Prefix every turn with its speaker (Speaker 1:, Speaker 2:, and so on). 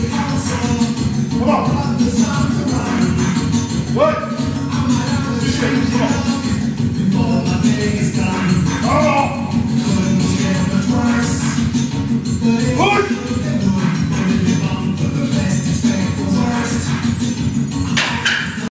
Speaker 1: Come on. What? Come on.